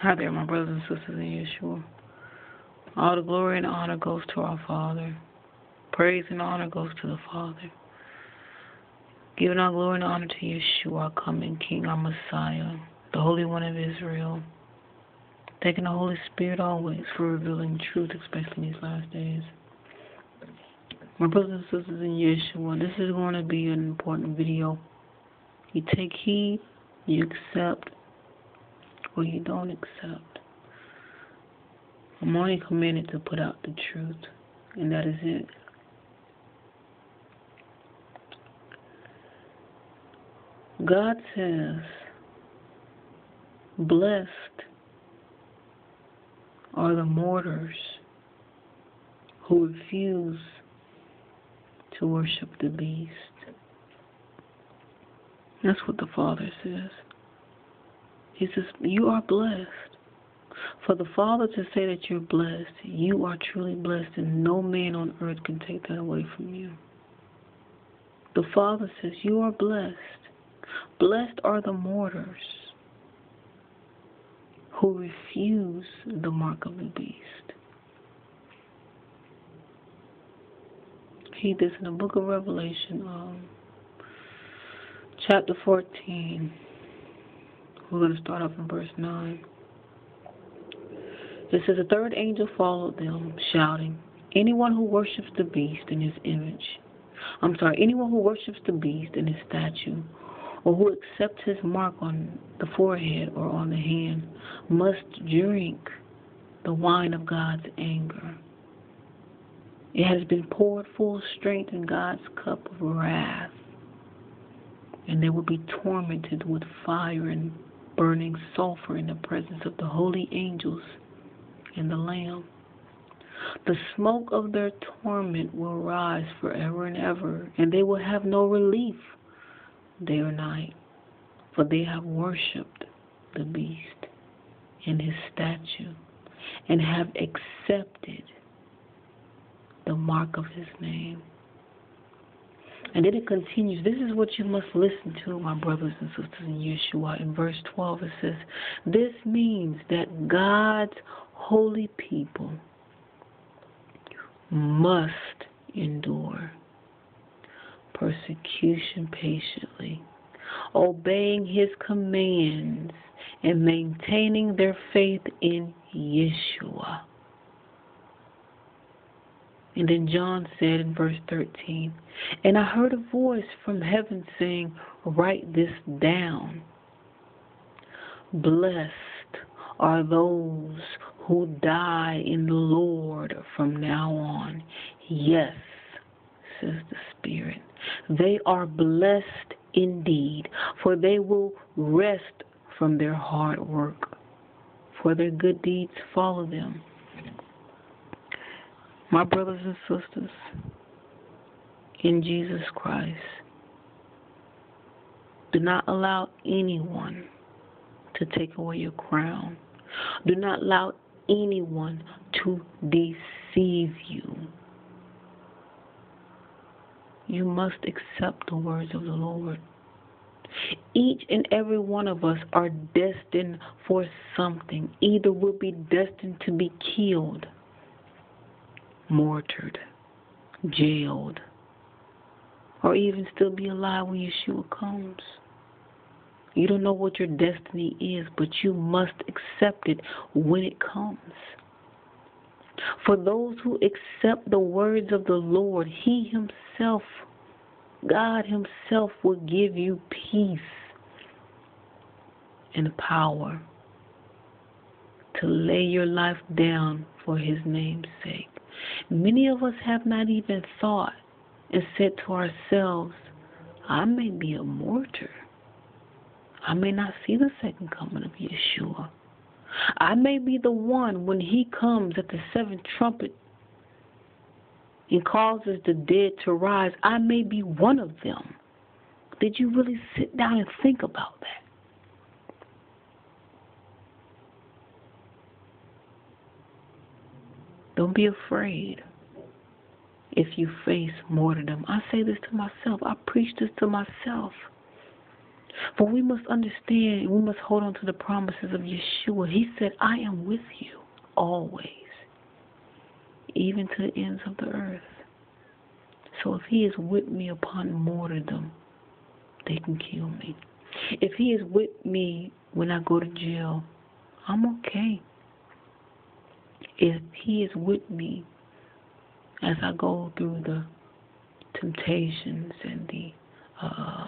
Hi there, my brothers and sisters in Yeshua. All the glory and honor goes to our Father. Praise and honor goes to the Father. Giving our glory and honor to Yeshua, our coming King, our Messiah, the Holy One of Israel. Thanking the Holy Spirit always for revealing truth, especially in these last days. My brothers and sisters in Yeshua, this is going to be an important video. You take heed, you accept, or you don't accept. I'm only commanded to put out the truth, and that is it. God says, Blessed are the mortars who refuse to worship the beast. That's what the Father says. He says, You are blessed. For the Father to say that you're blessed, you are truly blessed, and no man on earth can take that away from you. The Father says, You are blessed. Blessed are the martyrs who refuse the mark of the beast. Heed this in the book of Revelation, um, chapter 14. We're going to start off in verse 9. It says, The third angel followed them, shouting, Anyone who worships the beast in his image, I'm sorry, anyone who worships the beast in his statue, or who accepts his mark on the forehead or on the hand, must drink the wine of God's anger. It has been poured full strength in God's cup of wrath, and they will be tormented with fire and burning sulfur in the presence of the holy angels and the Lamb. The smoke of their torment will rise forever and ever, and they will have no relief day or night, for they have worshipped the beast and his statue, and have accepted the mark of his name. And then it continues. This is what you must listen to, my brothers and sisters in Yeshua. In verse 12, it says, This means that God's holy people must endure persecution patiently, obeying his commands and maintaining their faith in Yeshua. And then John said in verse 13, And I heard a voice from heaven saying, Write this down. Blessed are those who die in the Lord from now on. Yes, says the Spirit. They are blessed indeed, for they will rest from their hard work, for their good deeds follow them. My brothers and sisters, in Jesus Christ, do not allow anyone to take away your crown. Do not allow anyone to deceive you. You must accept the words of the Lord. Each and every one of us are destined for something. Either we'll be destined to be killed martyred, jailed, or even still be alive when Yeshua comes. You don't know what your destiny is, but you must accept it when it comes. For those who accept the words of the Lord, He Himself, God Himself, will give you peace and power to lay your life down for His name's sake. Many of us have not even thought and said to ourselves, I may be a martyr. I may not see the second coming of Yeshua. I may be the one when he comes at the seventh trumpet and causes the dead to rise. I may be one of them. Did you really sit down and think about that? Don't be afraid if you face martyrdom. I say this to myself. I preach this to myself. For we must understand, we must hold on to the promises of Yeshua. He said, I am with you always, even to the ends of the earth. So if he is with me upon martyrdom, they can kill me. If he is with me when I go to jail, I'm okay. If he is with me as I go through the temptations and the uh,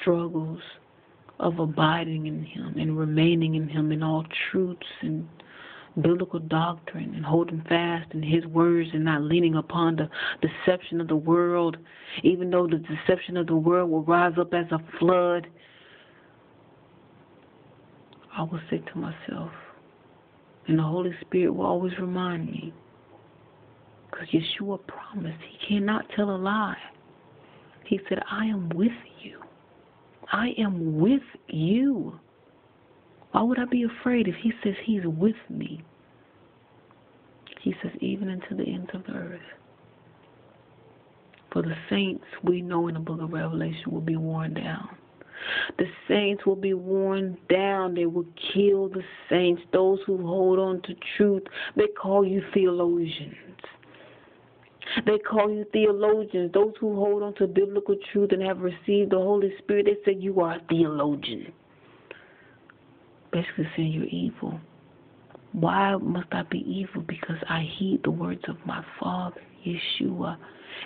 struggles of abiding in Him and remaining in Him in all truths and biblical doctrine and holding fast in His words and not leaning upon the deception of the world, even though the deception of the world will rise up as a flood. I will say to myself, and the Holy Spirit will always remind me, because Yeshua promised He cannot tell a lie. He said, I am with you. I am with you. Why would I be afraid if he says he's with me? He says, even into the ends of the earth. For the saints, we know in the book of Revelation, will be worn down. The saints will be worn down. They will kill the saints, those who hold on to truth. They call you theologians. They call you theologians, those who hold on to biblical truth and have received the Holy Spirit. They say you are a theologian. Basically saying you're evil. Why must I be evil? Because I heed the words of my Father, Yeshua.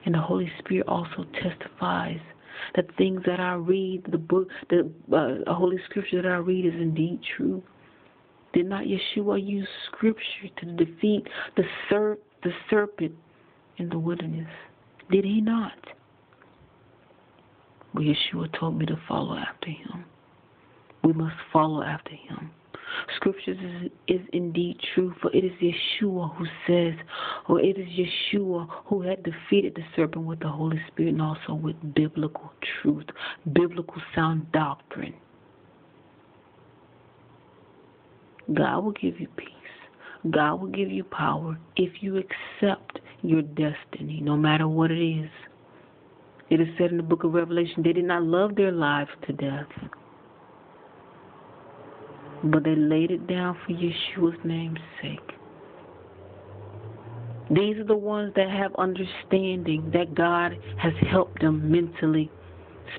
And the Holy Spirit also testifies that things that I read, the book, the uh, Holy Scripture that I read is indeed true. Did not Yeshua use Scripture to defeat the, ser- the serpent in the wilderness? Did he not? Well, Yeshua told me to follow after him. We must follow after him. Scriptures is, is indeed true, for it is Yeshua who says, or it is Yeshua who had defeated the serpent with the Holy Spirit and also with biblical truth, biblical sound doctrine. God will give you peace. God will give you power if you accept your destiny, no matter what it is. It is said in the book of Revelation, they did not love their lives to death, but they laid it down for Yeshua's name's sake. These are the ones that have understanding that God has helped them mentally,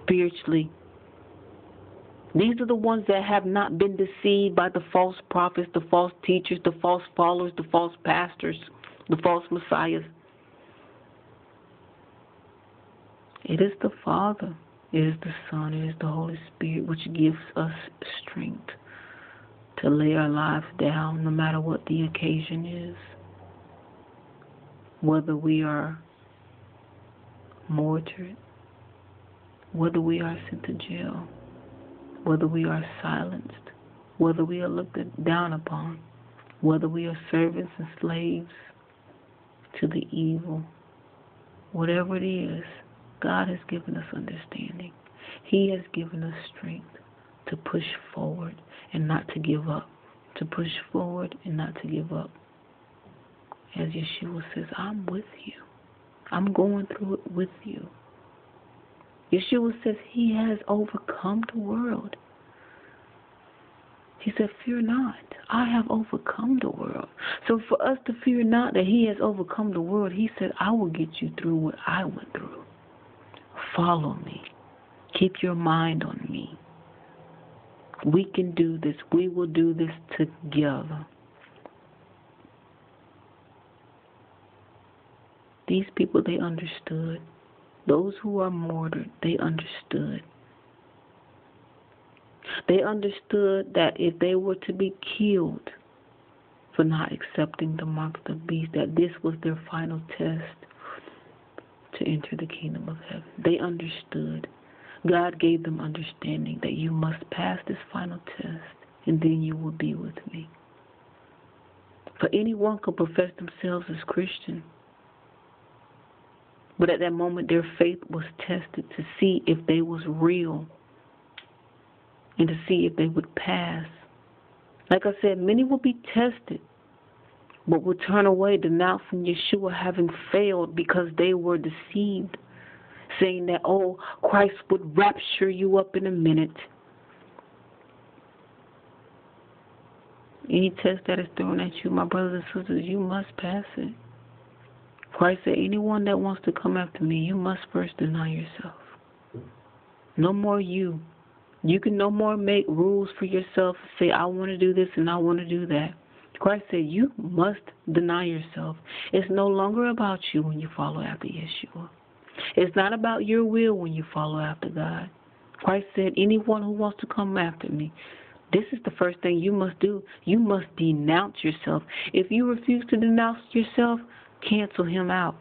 spiritually, these are the ones that have not been deceived by the false prophets, the false teachers, the false followers, the false pastors, the false messiahs. It is the Father, it is the Son, it is the Holy Spirit which gives us strength to lay our lives down no matter what the occasion is. Whether we are martyred, whether we are sent to jail whether we are silenced, whether we are looked down upon, whether we are servants and slaves to the evil, whatever it is, God has given us understanding. He has given us strength to push forward and not to give up, to push forward and not to give up. As Yeshua says, I'm with you. I'm going through it with you. Yeshua says he has overcome the world. He said, Fear not, I have overcome the world. So for us to fear not that he has overcome the world, he said, I will get you through what I went through. Follow me. Keep your mind on me. We can do this. We will do this together. These people, they understood. Those who are martyred, they understood. They understood that if they were to be killed for not accepting the mark of the beast, that this was their final test to enter the kingdom of heaven. They understood. God gave them understanding that you must pass this final test and then you will be with me. For anyone could profess themselves as Christian but at that moment, their faith was tested to see if they was real and to see if they would pass. Like I said, many will be tested, but will turn away, denounce from Yeshua having failed because they were deceived. Saying that, oh, Christ would rapture you up in a minute. Any test that is thrown at you, my brothers and sisters, you must pass it. Christ said, anyone that wants to come after me, you must first deny yourself. No more you. You can no more make rules for yourself, say, I want to do this and I want to do that. Christ said, You must deny yourself. It's no longer about you when you follow after Yeshua. It's not about your will when you follow after God. Christ said, Anyone who wants to come after me, this is the first thing you must do. You must denounce yourself. If you refuse to denounce yourself, cancel him out.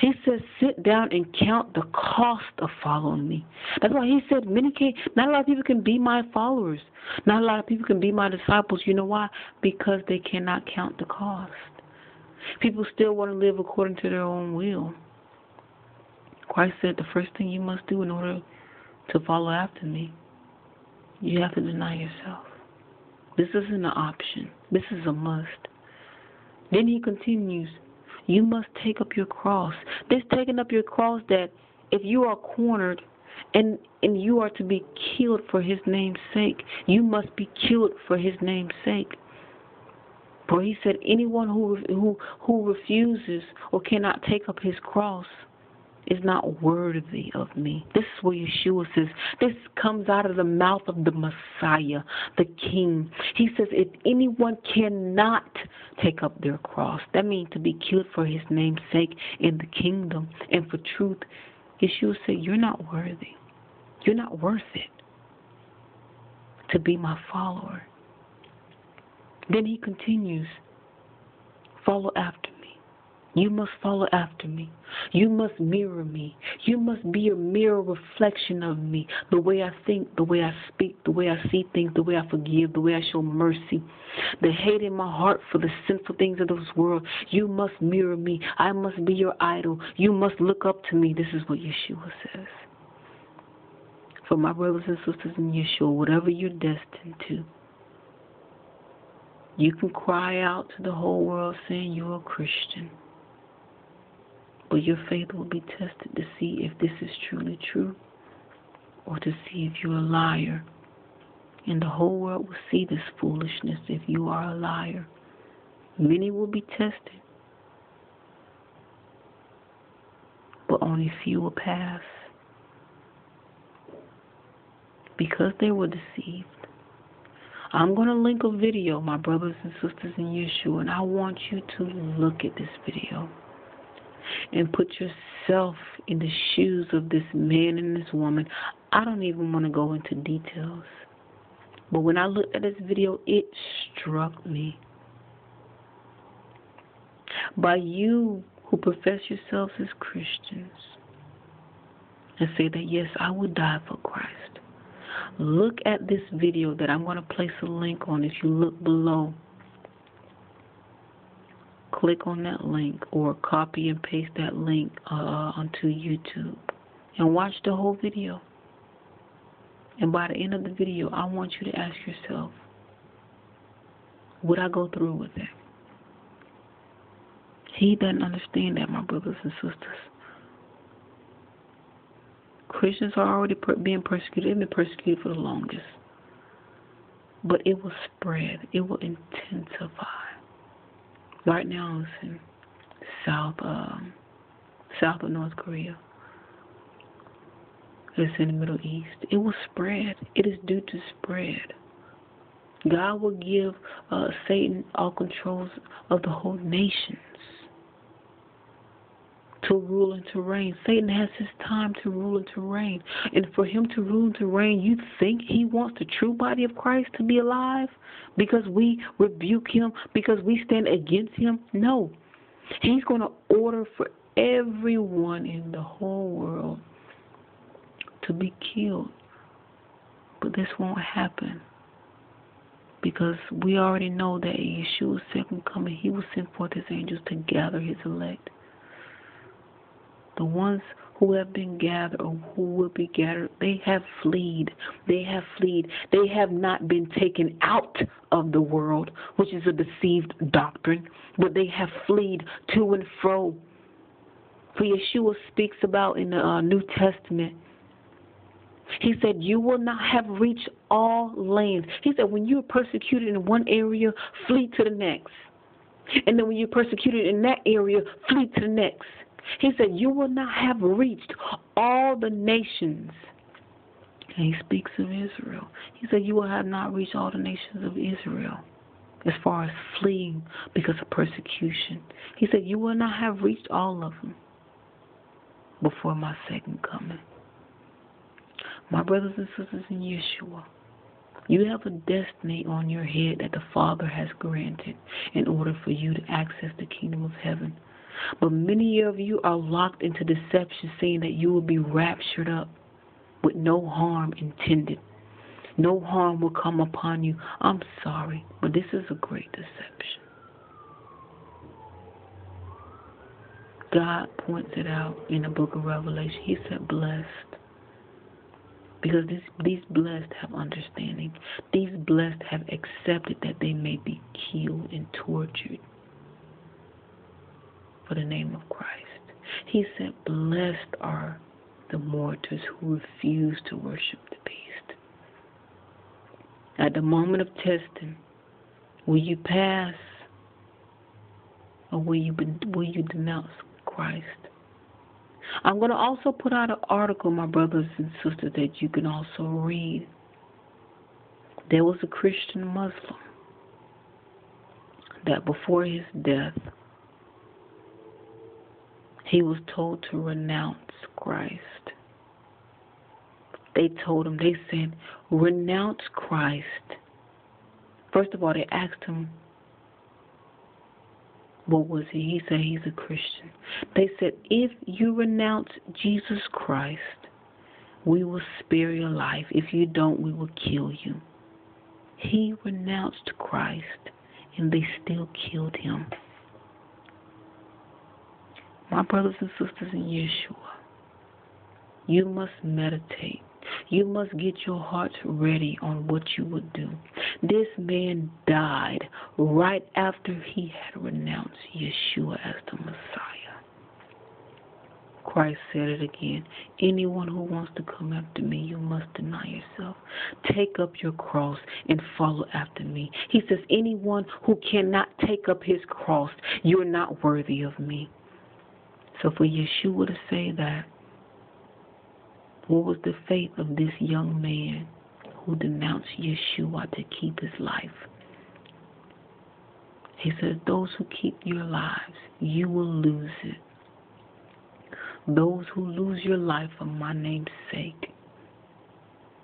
He says, sit down and count the cost of following me. That's why he said, many can not a lot of people can be my followers. Not a lot of people can be my disciples. You know why? Because they cannot count the cost. People still want to live according to their own will. Christ said the first thing you must do in order to follow after me, you have to deny yourself. This isn't an option. This is a must. Then he continues, you must take up your cross. This taking up your cross that if you are cornered and and you are to be killed for his name's sake, you must be killed for his name's sake. For he said, anyone who who who refuses or cannot take up his cross is not worthy of me. This is what Yeshua says. This comes out of the mouth of the Messiah, the King. He says, if anyone cannot take up their cross, that means to be killed for his name's sake in the kingdom and for truth, Yeshua said, You're not worthy. You're not worth it to be my follower. Then he continues, Follow after you must follow after me. You must mirror me. You must be a mirror reflection of me. The way I think, the way I speak, the way I see things, the way I forgive, the way I show mercy. The hate in my heart for the sinful things of this world. You must mirror me. I must be your idol. You must look up to me. This is what Yeshua says. For my brothers and sisters in Yeshua, whatever you're destined to, you can cry out to the whole world saying you're a Christian. But your faith will be tested to see if this is truly true or to see if you're a liar. And the whole world will see this foolishness if you are a liar. Many will be tested, but only few will pass because they were deceived. I'm going to link a video, my brothers and sisters in Yeshua, and I want you to look at this video and put yourself in the shoes of this man and this woman. I don't even want to go into details. But when I looked at this video, it struck me. By you who profess yourselves as Christians and say that, yes, I would die for Christ. Look at this video that I'm going to place a link on if you look below click on that link or copy and paste that link uh, onto YouTube and watch the whole video. And by the end of the video, I want you to ask yourself, would I go through with it? He doesn't understand that, my brothers and sisters. Christians are already per being persecuted. They've been persecuted for the longest. But it will spread. It will intensify. Right now it's in south um, south of North Korea. It's in the Middle East. It will spread. It is due to spread. God will give uh, Satan all controls of the whole nations to rule and to reign. Satan has his time to rule and to reign. And for him to rule and to reign, you think he wants the true body of Christ to be alive because we rebuke him, because we stand against him? No. He's going to order for everyone in the whole world to be killed. But this won't happen because we already know that Yeshua's second coming, he will send forth his angels to gather his elect the ones who have been gathered or who will be gathered, they have fled. They have fled. They have not been taken out of the world, which is a deceived doctrine, but they have fled to and fro. For Yeshua speaks about in the uh, New Testament. He said, You will not have reached all lands. He said, When you are persecuted in one area, flee to the next. And then when you're persecuted in that area, flee to the next. He said, You will not have reached all the nations. And he speaks of Israel. He said, You will have not reached all the nations of Israel as far as fleeing because of persecution. He said, You will not have reached all of them before my second coming. My brothers and sisters in Yeshua, you have a destiny on your head that the Father has granted in order for you to access the kingdom of heaven. But many of you are locked into deception, saying that you will be raptured up with no harm intended. No harm will come upon you. I'm sorry, but this is a great deception. God points it out in the book of Revelation. He said, blessed. Because these, these blessed have understanding. These blessed have accepted that they may be killed and tortured for the name of Christ. He said, Blessed are the mortals who refuse to worship the beast. At the moment of testing, will you pass or will you, will you denounce Christ? I'm going to also put out an article, my brothers and sisters, that you can also read. There was a Christian Muslim that before his death, he was told to renounce Christ. They told him, they said, renounce Christ. First of all, they asked him, what was he? He said he's a Christian. They said, if you renounce Jesus Christ, we will spare your life. If you don't, we will kill you. He renounced Christ, and they still killed him. My brothers and sisters in Yeshua, you must meditate. You must get your hearts ready on what you would do. This man died right after he had renounced Yeshua as the Messiah. Christ said it again. Anyone who wants to come after me, you must deny yourself. Take up your cross and follow after me. He says, anyone who cannot take up his cross, you're not worthy of me. So for Yeshua to say that, what was the fate of this young man who denounced Yeshua to keep his life? He says, Those who keep your lives, you will lose it. Those who lose your life for my name's sake,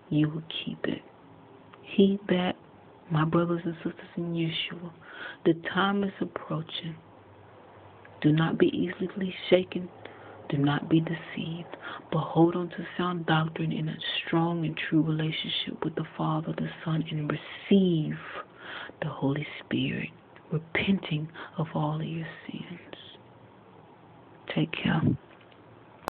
you will keep it. He that, my brothers and sisters in Yeshua, the time is approaching. Do not be easily shaken. Do not be deceived, but hold on to sound doctrine in a strong and true relationship with the Father, the Son, and receive the Holy Spirit, repenting of all of your sins. Take care.